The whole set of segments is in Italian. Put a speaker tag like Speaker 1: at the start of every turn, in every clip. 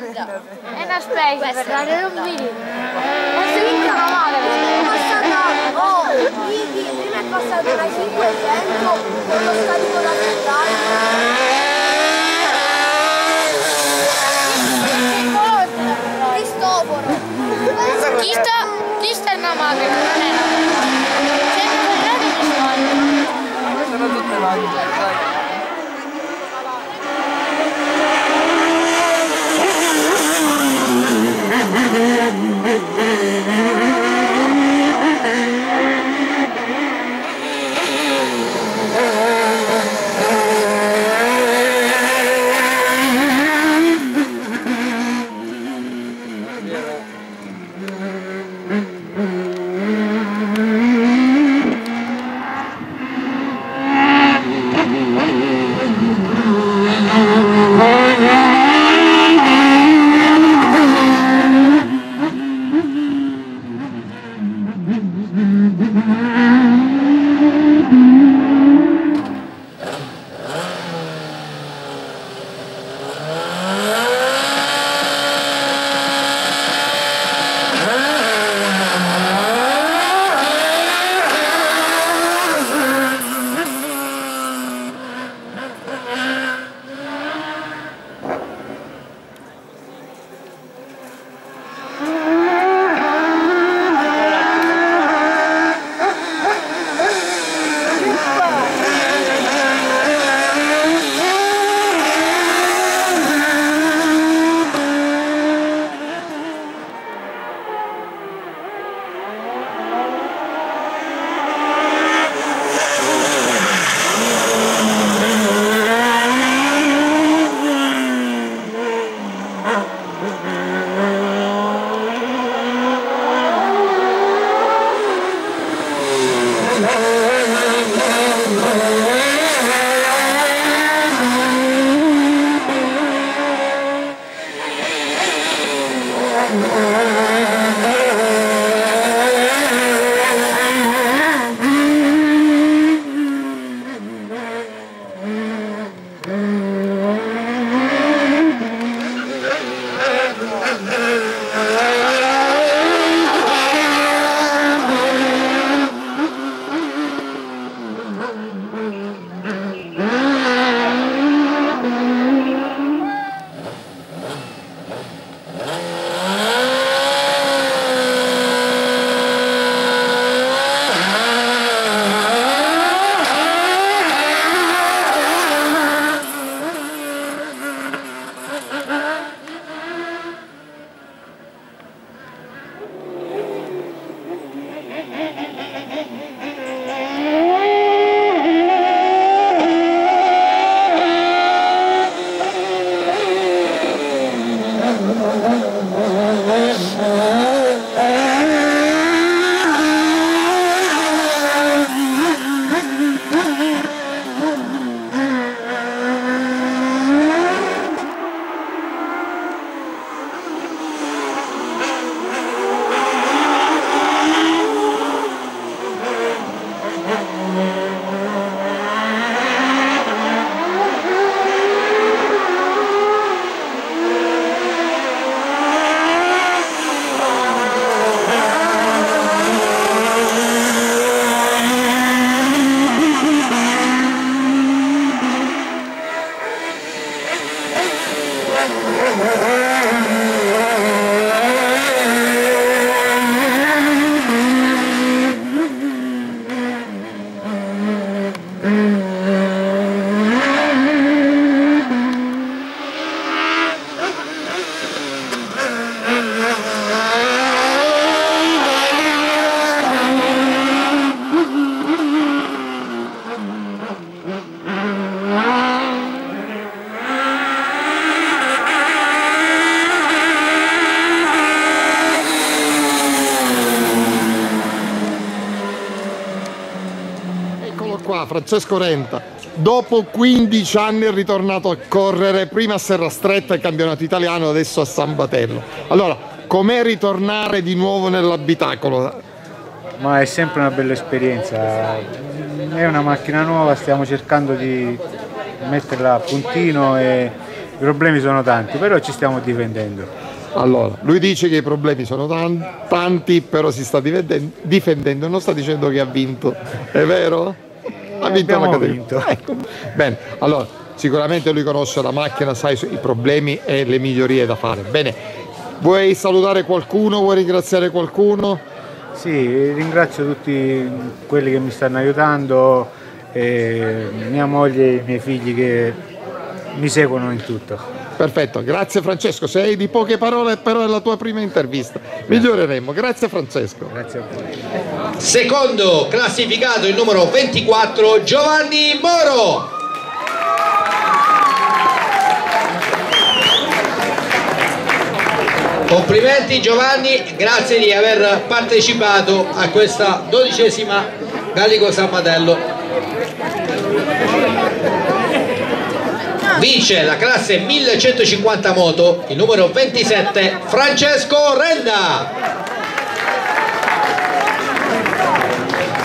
Speaker 1: È una specie per dare un video. Ma se mi male
Speaker 2: Oh, prima è passato da 500 con lo scarico da Cristoforo.
Speaker 1: Chi sta, chi sta in una macchina?
Speaker 3: Mm-hmm.
Speaker 4: Francesco Renta, dopo 15 anni è ritornato a correre prima a Serra Stretta il campionato italiano, adesso a San Batello. Allora, com'è ritornare di nuovo nell'abitacolo?
Speaker 5: Ma è sempre una bella esperienza, è una macchina nuova, stiamo cercando di metterla a puntino e i problemi sono tanti, però ci stiamo difendendo.
Speaker 4: Allora, lui dice che i problemi sono tan- tanti, però si sta difendendo, non sta dicendo che ha vinto, è vero? Ha vinto la categoria.
Speaker 5: vinto.
Speaker 4: Ecco. Bene, allora, sicuramente lui conosce la macchina, sa i problemi e le migliorie da fare. Bene, vuoi salutare qualcuno, vuoi ringraziare qualcuno?
Speaker 5: Sì, ringrazio tutti quelli che mi stanno aiutando, e mia moglie e i miei figli che mi seguono in tutto.
Speaker 4: Perfetto, grazie Francesco, sei di poche parole però è la tua prima intervista. Miglioreremo, grazie Francesco.
Speaker 5: Grazie a voi.
Speaker 6: Secondo classificato il numero 24 Giovanni Moro. Complimenti Giovanni, grazie di aver partecipato a questa dodicesima Gallico San Matello. Vince la classe 1150 moto il numero 27 Francesco Renda.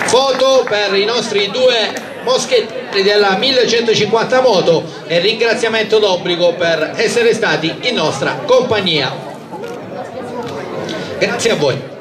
Speaker 6: foto per i nostri due moschetti della 1150 moto e ringraziamento d'obbligo per essere stati in nostra compagnia grazie a voi